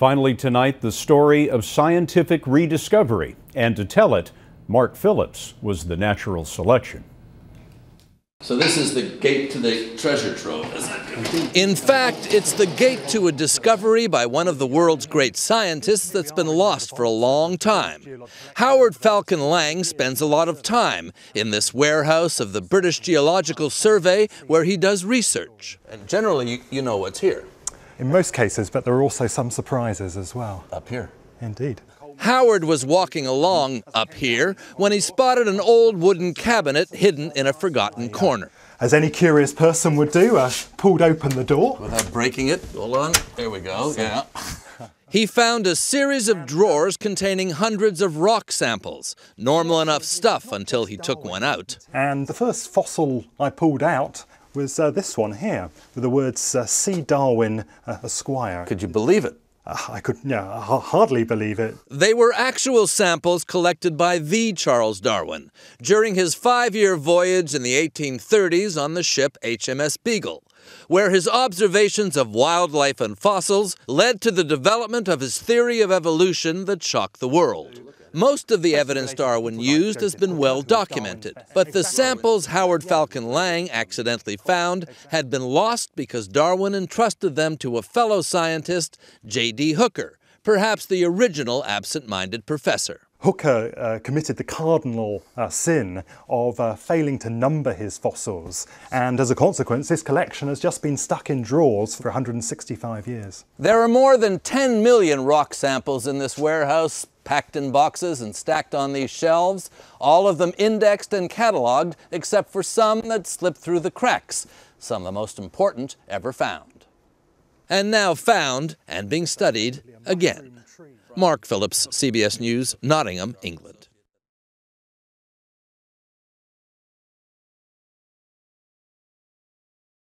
Finally, tonight, the story of scientific rediscovery. And to tell it, Mark Phillips was the natural selection. So, this is the gate to the treasure trove, isn't it? In fact, it's the gate to a discovery by one of the world's great scientists that's been lost for a long time. Howard Falcon Lang spends a lot of time in this warehouse of the British Geological Survey where he does research. And generally, you, you know what's here. In most cases, but there are also some surprises as well. Up here. Indeed. Howard was walking along up here when he spotted an old wooden cabinet hidden in a forgotten corner. As any curious person would do, uh, pulled open the door. Without breaking it, hold on, there we go, yeah. He found a series of drawers containing hundreds of rock samples, normal enough stuff until he took one out. And the first fossil I pulled out was uh, this one here, with the words uh, C. Darwin uh, Esquire. Could you believe it? Uh, I could yeah, hardly believe it. They were actual samples collected by the Charles Darwin during his five year voyage in the 1830s on the ship HMS Beagle, where his observations of wildlife and fossils led to the development of his theory of evolution that shocked the world. Most of the evidence Darwin used has been well documented, but the samples Howard Falcon Lang accidentally found had been lost because Darwin entrusted them to a fellow scientist, J.D. Hooker, perhaps the original absent minded professor. Hooker uh, committed the cardinal uh, sin of uh, failing to number his fossils, and as a consequence, this collection has just been stuck in drawers for 165 years. There are more than 10 million rock samples in this warehouse, packed in boxes and stacked on these shelves, all of them indexed and cataloged, except for some that slipped through the cracks, some of the most important ever found. And now found and being studied again. Mark Phillips, CBS News, Nottingham, England.